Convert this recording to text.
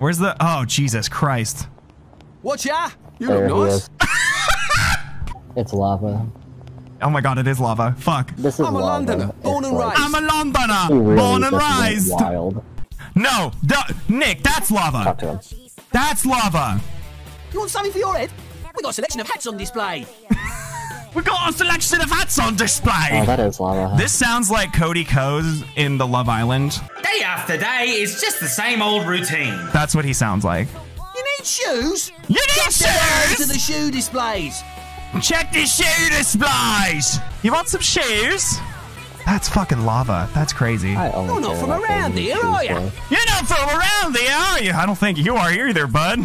Where's the? Oh Jesus Christ! Watch ya! You There look he nice. it's lava. Oh my God, it is lava. Fuck. This is I'm a. Londoner, born and raised. I'm a Londoner, really born and raised. Wild. No, Nick, that's lava. Talk to him. That's lava. You want something for your head? We got a selection of hats on display. We got a selection of hats on display. Oh, that is lava. huh? This sounds like Cody Ko's in the Love Island. Day after day is just the same old routine. That's what he sounds like. You need shoes? You need Just head over to the shoe displays. Check the shoe displays. You want some shoes? That's fucking lava. That's crazy. I only You're not from around those here, are ya? though. You're not from around here, are you? I don't think you are here either, bud.